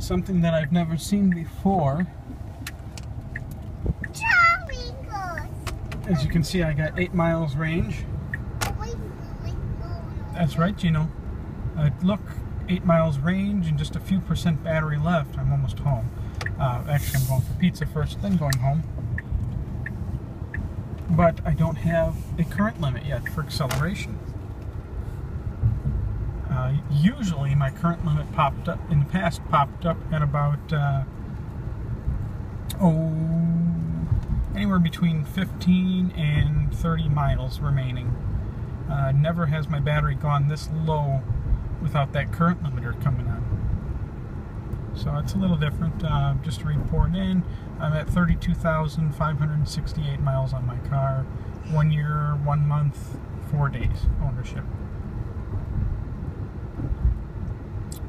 something that I've never seen before. As you can see, I got 8 miles range. That's right, Gino. Uh, look, 8 miles range and just a few percent battery left. I'm almost home. Uh, actually, I'm going for pizza first, then going home. But I don't have a current limit yet for acceleration. Uh, usually, my current limit popped up in the past popped up at about uh, oh anywhere between 15 and 30 miles remaining. Uh, never has my battery gone this low without that current limiter coming on. So it's a little different. Uh, just to report in, I'm at 32,568 miles on my car. One year, one month, four days ownership.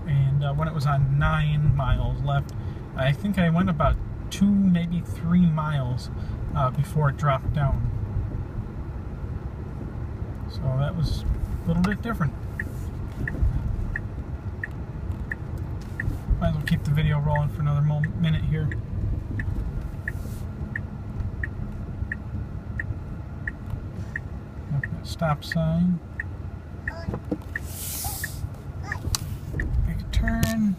And uh, when it was on nine miles left, I think I went about two, maybe three miles uh, before it dropped down. So that was a little bit different. Might as well keep the video rolling for another moment, minute here. Stop sign. Turn.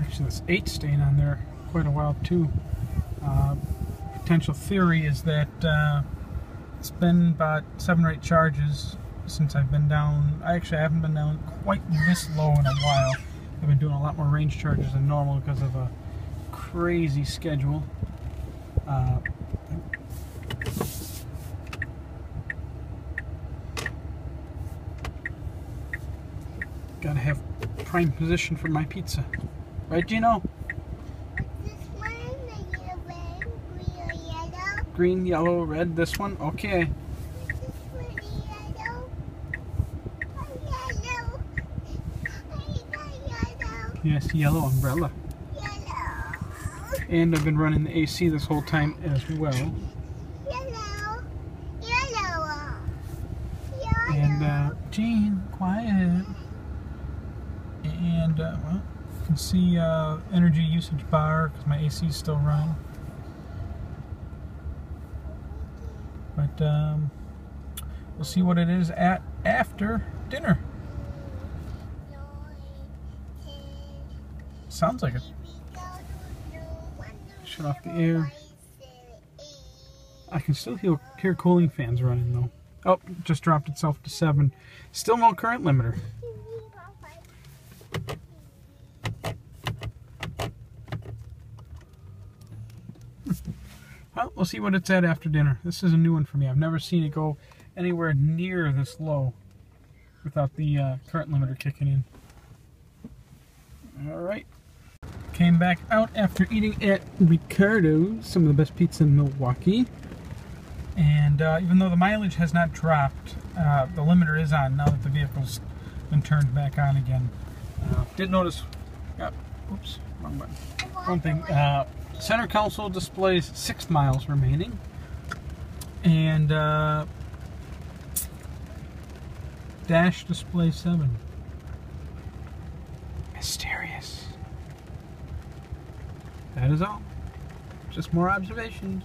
Actually, this 8 staying on there quite a while too. Uh, potential theory is that uh, it's been about seven or eight charges since I've been down. I actually haven't been down quite this low in a while. I've been doing a lot more range charges than normal because of a crazy schedule. Uh, gotta have prime position for my pizza. Right, Gino? Green, yellow, red, this one? Okay. Yes, yellow umbrella. Yellow. And I've been running the AC this whole time as well. Yellow. Yellow. And, uh, Gene, quiet. And, uh, well, you can see, uh, energy usage bar because my AC is still running. But, um, we'll see what it is at after dinner. Sounds like it. Shut off the air. I can still hear, hear cooling fans running though. Oh, just dropped itself to 7. Still no current limiter. Well, we'll see what it's at after dinner. This is a new one for me. I've never seen it go anywhere near this low without the uh, current limiter kicking in. Alright. Came back out after eating at Ricardo's, some of the best pizza in Milwaukee. And uh, even though the mileage has not dropped, uh, the limiter is on now that the vehicle's been turned back on again. Uh, did notice, oops, wrong button. One thing, uh, center console displays six miles remaining. And uh, dash display seven. Mysterious. That is all. Just more observations.